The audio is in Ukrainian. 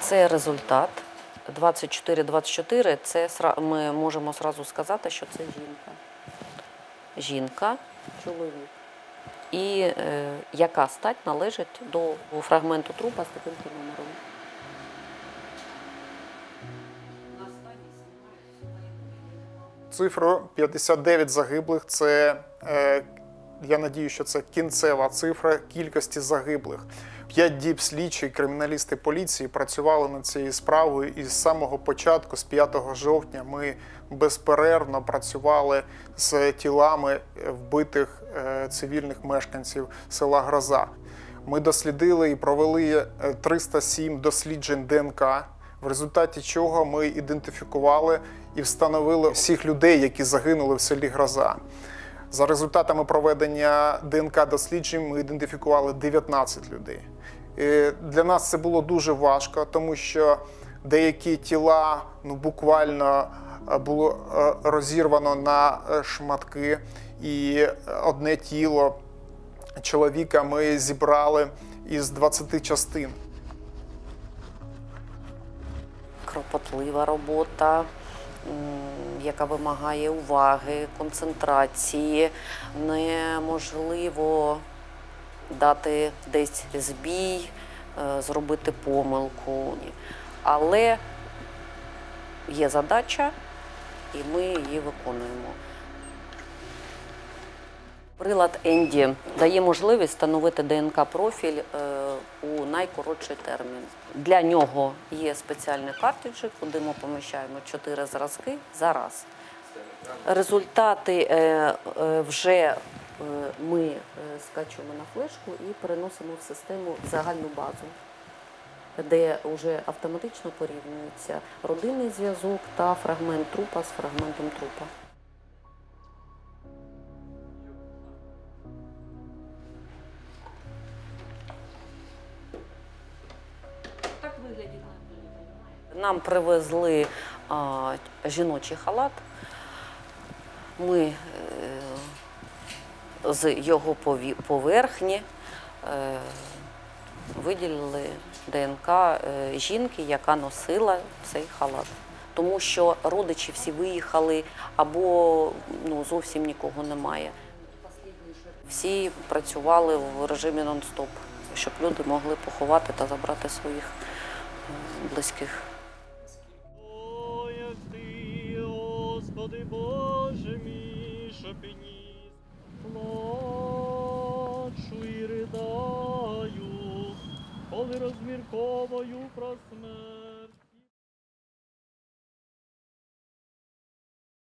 Це результат. 24-24 це ми можемо сразу сказати, що це жінка. Жінка, чоловік. І е, яка стать належить до фрагменту трупа з таким номером. Цифру 59 загиблих це е, я надію, що це кінцева цифра кількості загиблих. П'ять діб слідчі криміналісти поліції працювали над цією справою і з самого початку, з 5 жовтня, ми безперервно працювали з тілами вбитих е, цивільних мешканців села Гроза. Ми дослідили і провели е, 307 досліджень ДНК, в результаті чого ми ідентифікували і встановили всіх людей, які загинули в селі Гроза. За результатами проведення ДНК досліджень ми ідентифікували 19 людей. І Для нас це було дуже важко, тому що деякі тіла ну, буквально е, було е, розірвано на е, шматки, і одне тіло чоловіка ми зібрали із 20 частин. кропотлива робота, яка вимагає уваги, концентрації. Неможливо дати десь збій, е, зробити помилку. Але є задача, і ми її виконуємо. Прилад Енді дає можливість встановити ДНК-профіль е, у найкоротший термін. Для нього є спеціальні картриджі, куди ми поміщаємо чотири зразки за раз. Результати е, е, вже е, ми скачуємо на флешку і переносимо в систему загальну базу, де вже автоматично порівнюється родинний зв'язок та фрагмент трупа з фрагментом трупа. Так виглядить Нам привезли а, жіночий халат. Ми е, з його поверхні е, виділили ДНК е, жінки, яка носила цей халат. Тому що родичі всі виїхали або ну, зовсім нікого немає. Всі працювали в режимі нон-стоп, щоб люди могли поховати та забрати своїх близьких. Господи Боже мій, що підніс, плачу і ридаю, коли розмірковою про смерть.